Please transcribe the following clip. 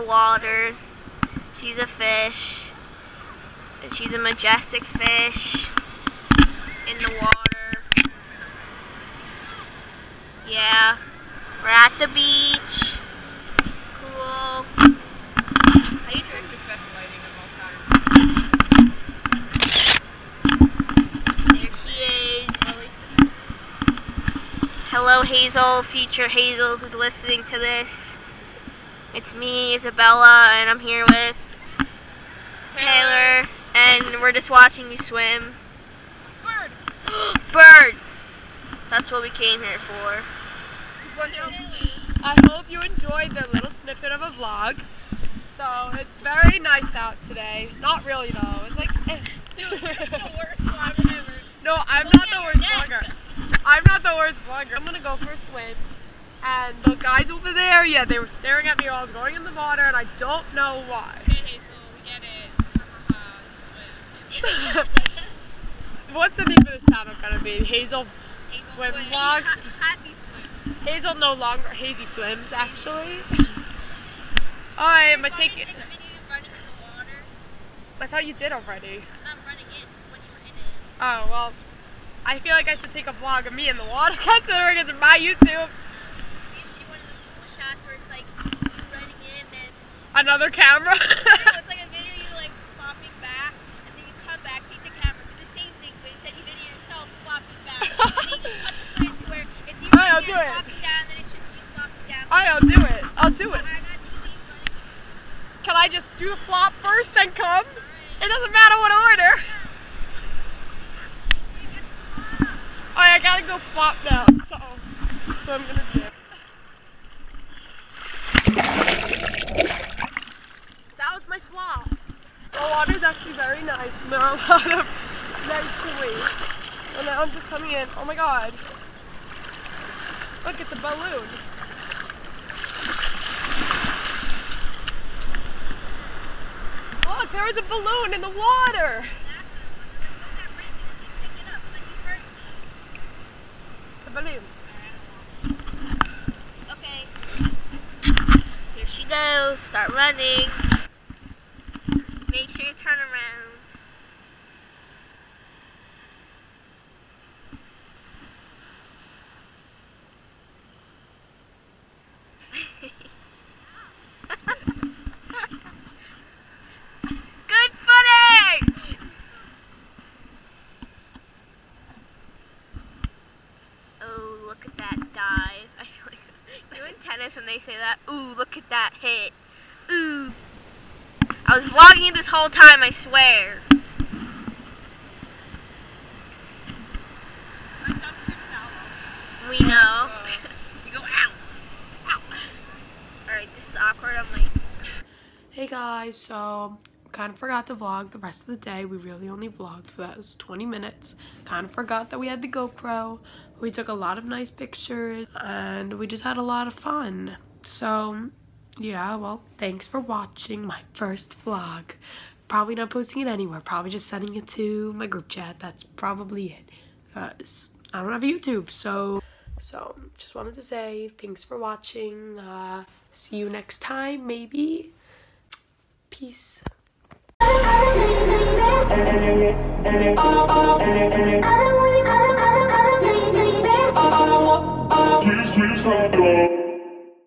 water. She's a fish. And she's a majestic fish in the water. Yeah. We're at the beach. Cool. How you the best lighting of all time. There she is. Hello, Hazel, future Hazel, who's listening to this. It's me, Isabella, and I'm here with Taylor, and we're just watching you swim. Bird! Bird! That's what we came here for. I hope you enjoyed the little snippet of a vlog. So it's very nice out today. Not really though. It's like eh. Do I the worst vlogger ever?" No, I'm not the worst vlogger. I'm not the worst vlogger. I'm gonna go for a swim. And those guys over there, yeah, they were staring at me while I was going in the water and I don't know why. What's the name of this channel gonna be? Hazel Swim Vlogs? Hazel no longer Hazy Swims actually. Alright, I'm gonna take it. I thought you did already. Oh well, I feel like I should take a vlog of me in the water considering it's my YouTube. Another camera. it's like a video you like flopping back, and then you come back, take the camera, do the same thing, but instead you video yourself flopping back. and then you cut the footage to where if you Alright, I'll do it. flopping down, then it's just you flopping down. Alright, I'll do it. I'll do it. I got to do you running. Can I just do the flop first, then come? It doesn't matter what order. Alright, I gotta go flop now, so that's what I'm gonna do. That was my flop. The water's actually very nice, and there are a lot of nice waves. And now I'm just coming in. Oh my god. Look, it's a balloon. Look, there is a balloon in the water. It's a balloon. Okay. Here she goes. Start running. Look at that dive. I feel like you in tennis when they say that. Ooh, look at that hit. Ooh. I was vlogging you this whole time, I swear. We know. Uh, you go ow. Ow. Alright, this is awkward. I'm like, Hey guys, so kind of forgot to vlog the rest of the day. We really only vlogged for those 20 minutes. Kind of forgot that we had the GoPro. We took a lot of nice pictures and we just had a lot of fun. So, yeah, well, thanks for watching my first vlog. Probably not posting it anywhere. Probably just sending it to my group chat. That's probably it. Because I don't have YouTube, so... So, just wanted to say thanks for watching. Uh, see you next time, maybe. Peace. Teach me some